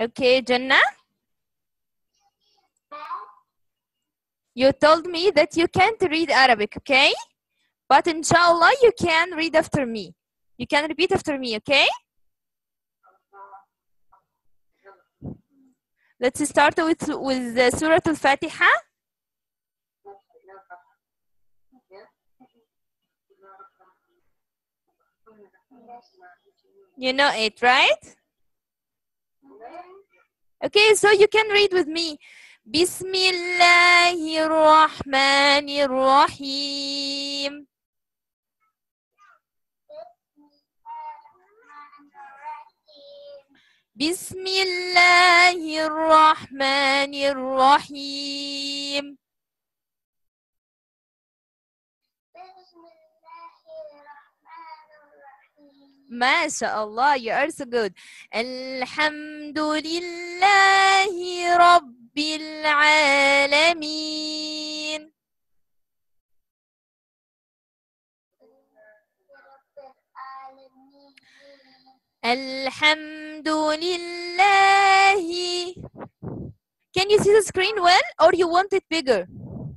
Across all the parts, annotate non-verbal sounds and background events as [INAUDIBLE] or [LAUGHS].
Okay, Jannah? You told me that you can't read Arabic, okay? But inshallah, you can read after me. You can repeat after me, okay? Let's start with with uh, Surah Al-Fatiha. You know it, right? Okay, so you can read with me. بسم الله الرحمن الرحيم بسم الله الرحمن الرحيم ما شاء الله you are so good الحمد لله رب العالمين الحمد لله Can you see the screen well or you want it bigger? Can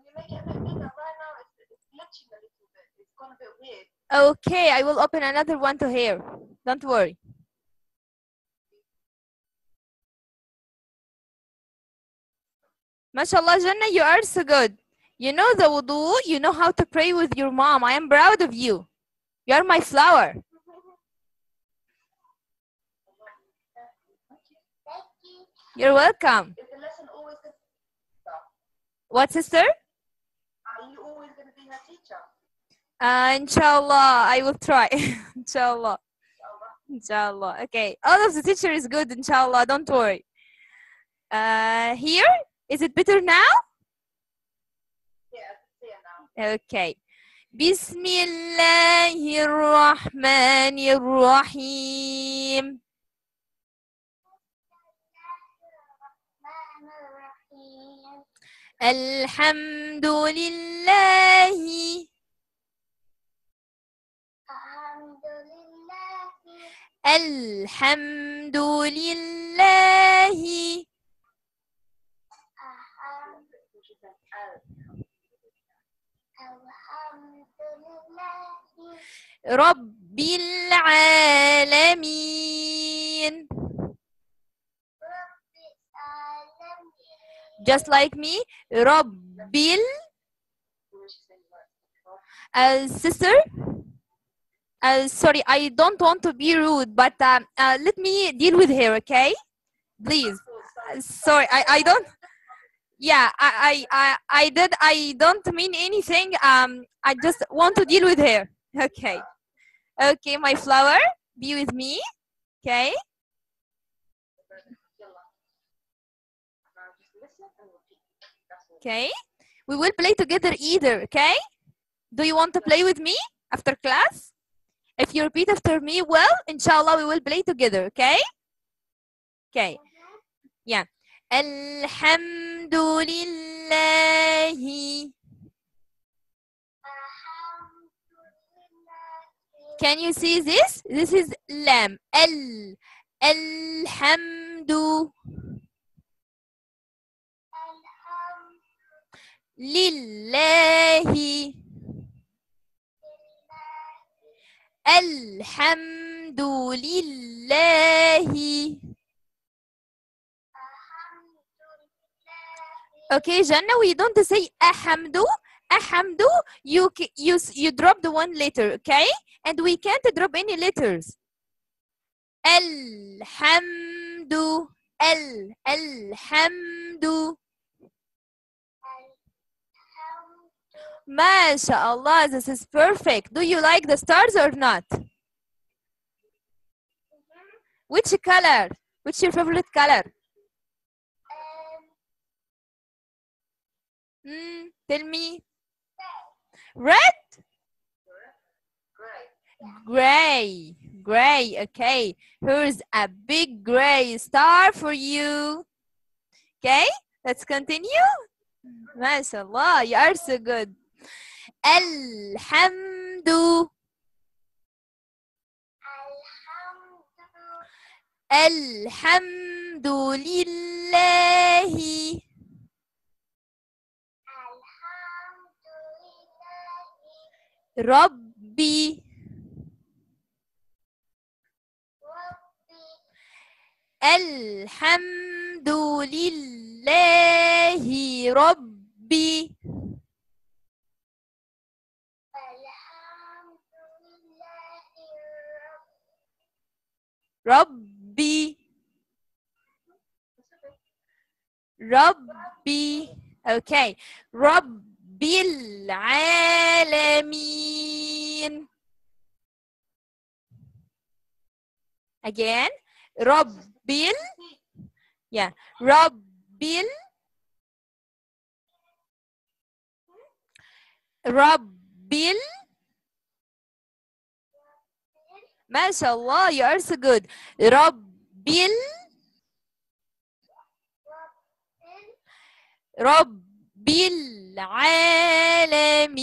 You make it a bit bigger right now. It's, glitching a little bit. It's gonna be weird. Okay, I will open another one to hear. Don't worry. MashaAllah, Jannah, you are so good. You know the wudu, you know how to pray with your mom. I am proud of you. You are my flower. You're welcome. What, sister? Are you always going to be her teacher? Uh, inshallah, I will try. [LAUGHS] inshallah. Inshallah. Okay. All of the teacher is good, inshallah. Don't worry. Uh, here? Is it better now? Yeah, I can see it now. Okay. بسم الله الرحمن الرحيم الحمد لله الحمد لله رب العالمين. Just like me. ال uh, sister? Uh, sorry I don't want to be rude but uh, uh, let me deal with her okay? Please. Sorry I, I don't yeah I, I I did I don't mean anything um I just want to deal with her. Okay. Okay my flower be with me okay? Okay. We will play together either okay? Do you want to play with me after class if you repeat after me, well, inshallah, we will play together, okay? Okay. Yeah. Alhamdulillah. Can you see this? This is lam. Al. Alhamdu. Lillahi. Alhamdu lillahi. Okay, Jannah, we don't say ahamdu. Ahamdu, you you you drop the one letter, okay? And we can't drop any letters. Alhamdu. Al. Alhamdu. MashaAllah, this is perfect. Do you like the stars or not? Which color? Which your favorite color? Hmm, tell me. Red? Gray. Gray. Okay. Here's a big gray star for you. Okay. Let's continue. MashaAllah, you are so good. الحمد. الحمد لله. ربي. الحمد لله ربي. رب ربي ربي okay رب العالمين again رب ال yeah رب ال MashaAllah, you are so good. Rabbil. Rabbil Alameen.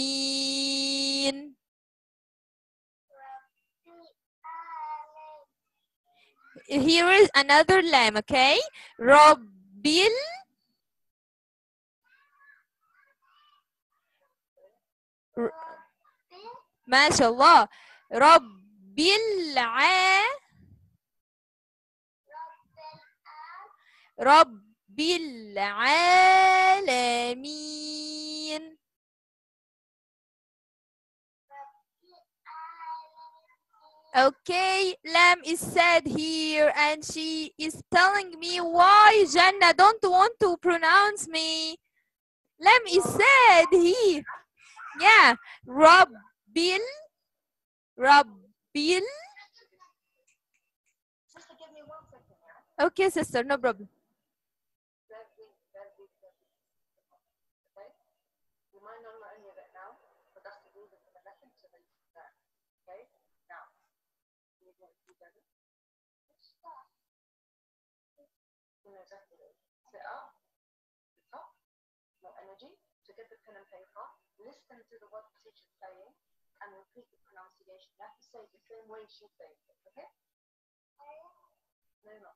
Here is another lam, okay? Rabbil mashallah رب الع رب العالمين Okay, Lam is sad here and she is telling me why Jannah don't want to pronounce me. Lam is sad here. Yeah, Rabbil, yeah? Okay, sister, no problem. Listen to the saying, and repeat the pronunciation. You have to say it the same way she's saying it, okay? No, no.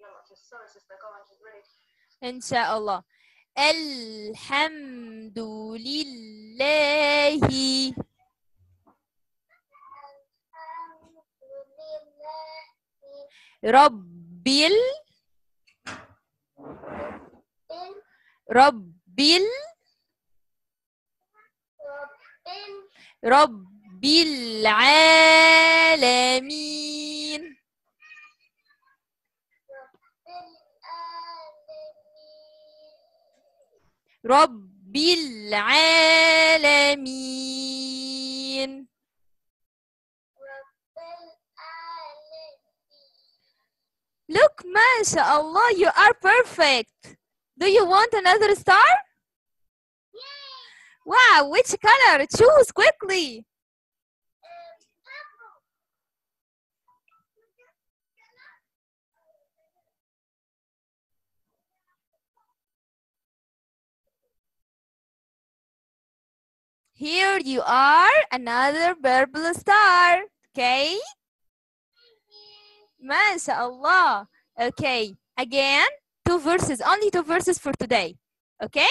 يلا sorry sister go on she's ready إن شاء الله. الحمد لله الحمد لله رب ال رب ال رب رب العالمين العالمين رب العالمين رب العالمين Look, ما شاء الله, you are perfect. Do you want another star? Wow, which color? Choose quickly. Here you are, another purple star. Okay? MashaAllah. Okay, again, two verses, only two verses for today. Okay?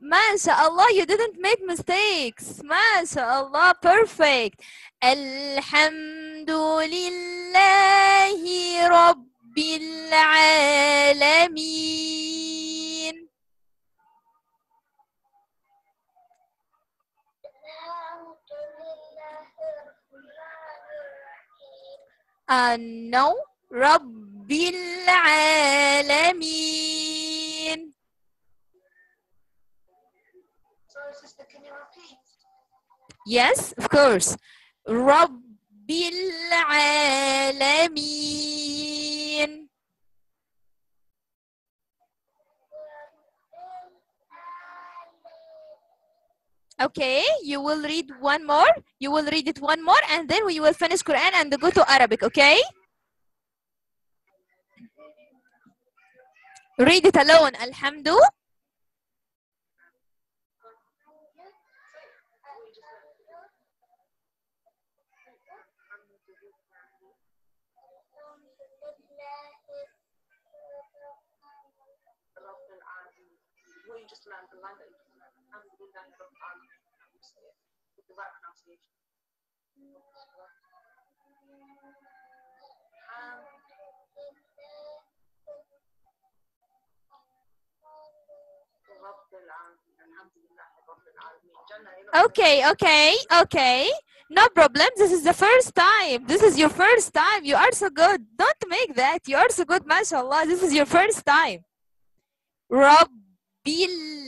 ما شاء الله you didn't make mistakes. ما شاء الله perfect. الحمد لله رب العالمين. أنه رب العالمين. Yes, of course. Rabbil Alameen. Okay, you will read one more. You will read it one more and then we will finish Quran and go to Arabic, okay? Read it alone. Alhamdulillah. the and with the right pronunciation. Um, Okay, okay, okay. No problem. This is the first time. This is your first time. You are so good. Don't make that. You are so good, mashallah. This is your first time. Rabbil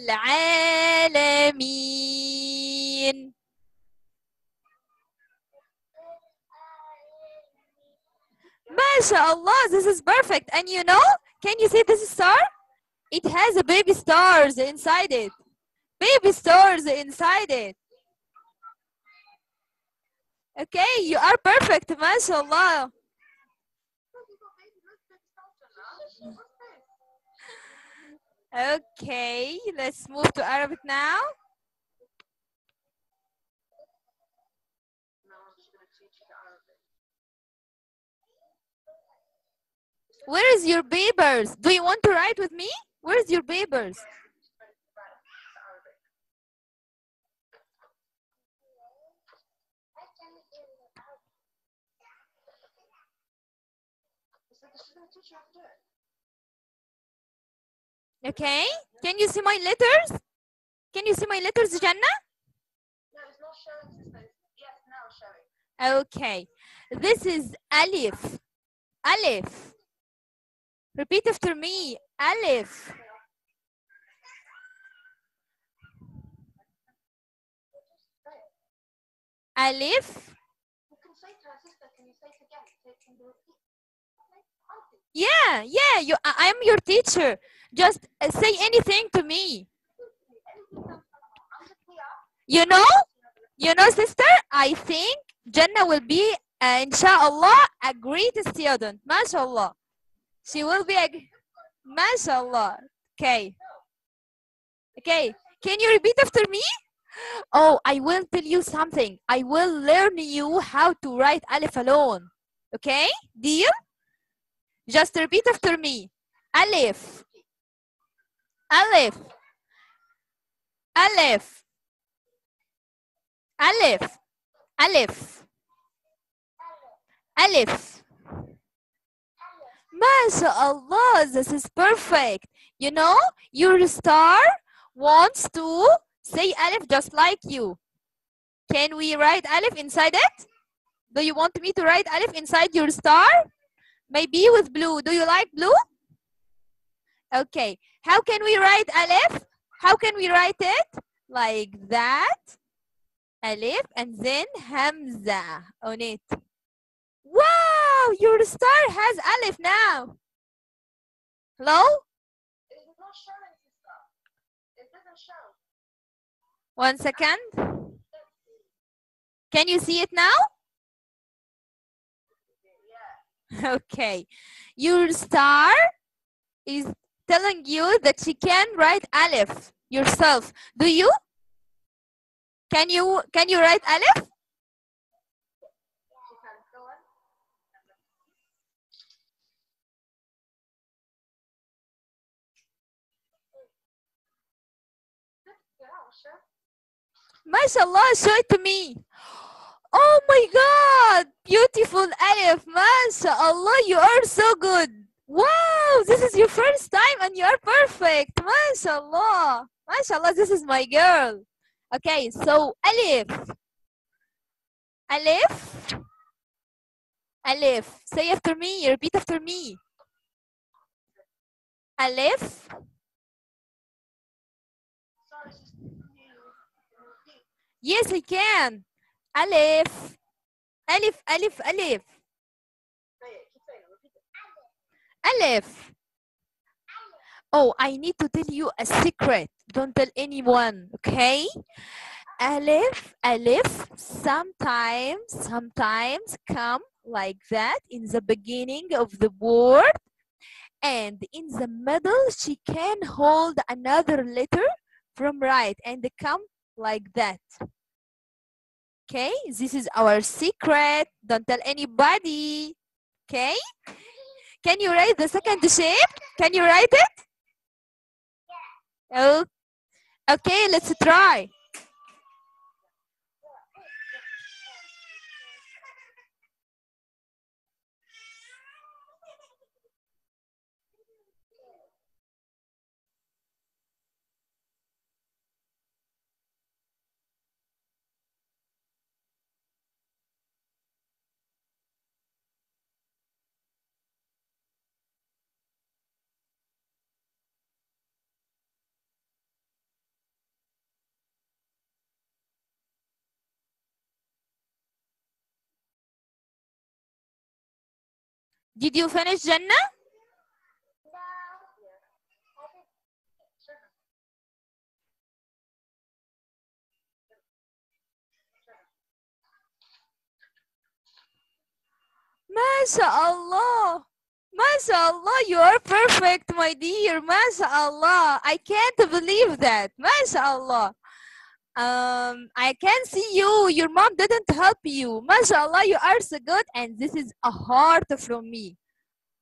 MashaAllah, this is perfect. And you know, can you see this star? It has a baby stars inside it. Baby stars inside it. Okay, you are perfect, mashallah. Okay, let's move to Arabic now. Where is your papers? Do you want to write with me? Where's your papers? So she's going to teach you how to do it. Okay, can you see my letters? Can you see my letters, Jannah? No, it's not showing, Yes, now showing. Okay, this is Alif. Alif. Repeat after me. Alif. Alif. Yeah, yeah, you I- I'm your teacher. Just uh, say anything to me. You know? You know, sister, I think Jannah will be, uh, inshallah, a great student. MashaAllah. She will be a, MashaAllah. Okay. Okay. Can you repeat after me? Oh, I will tell you something. I will learn you how to write Alif alone. Okay? Deal? Just repeat after me. Alif. Alif. Alif. Alif. Alif. Alif. MashaAllah, this is perfect. You know, your star wants to say Alif just like you. Can we write Alif inside it? Do you want me to write Alif inside your star? Maybe with blue. Do you like blue? Okay. How can we write Alif? How can we write it? Like that. Alif and then Hamza on it. Wow, your star has Alif now. Hello? It's not showing, sister. It doesn't show. One second. Can you see it now? Yeah. [LAUGHS] Okay. Your star is telling you that she can write Alif yourself. Do you? Can you can you write show. MashaAllah, show it to me. Oh my God, beautiful Alif. MashaAllah, you are so good. Wow, this is your first time and you are perfect. MashaAllah. MashaAllah, this is my girl. Okay, so Alif. Alif. Alif. Say after me, repeat after me. Alif. Yes, I can. Alif. ألف ألف ألف Say it. Keep saying it. Repeat it. ألف Oh, I need to tell you a secret. Don't tell anyone, okay? Alif, alif, sometimes, sometimes come like that in the beginning of the word. And in the middle, she can hold another letter from right and come like that. Okay, this is our secret. Don't tell anybody. Okay? Can you write the second shape? Can you write it? Oh, okay, let's try. Did you finish, Jannah? MashaAllah. MashaAllah, you are perfect, my dear. MashaAllah. I can't believe that. MashaAllah. Um, I can see you. Your mom didn't help you. MashaAllah, you are so good. And this is a heart from me.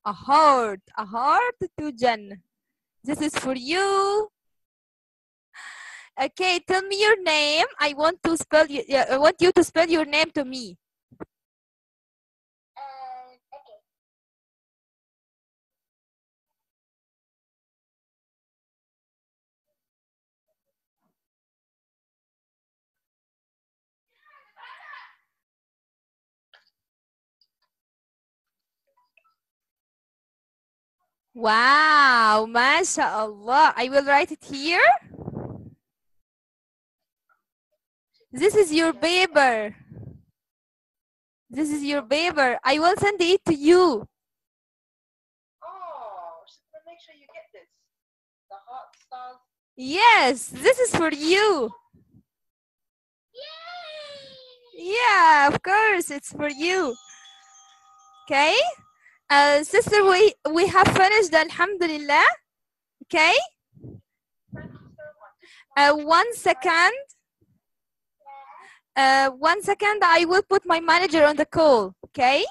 A heart. A heart to Jen. This is for you. Okay, tell me your name. I want to spell you. I want you to spell your name to me. Wow, mashallah. I will write it here. This is your paper. This is your paper. I will send it to you. Oh, make sure you get this. The stars. Yes, this is for you. Yay! Yeah, of course, it's for you. Okay? Uh, sister, we, we have finished, alhamdulillah. Okay? Uh, one second. Uh, one second, I will put my manager on the call. Okay?